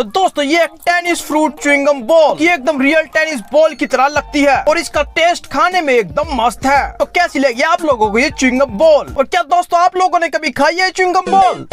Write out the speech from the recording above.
तो दोस्तों, ये एक टेनिस फ्रूट च्युइंगम बॉल ये एकदम रियल टेनिस बॉल की तरह लगती है और इसका टेस्ट खाने में एकदम मस्त है। तो कैसी लगी आप लोगों को ये च्युइंगम बॉल और क्या दोस्तों, आप लोगों ने कभी खाई है च्युइंगम बॉल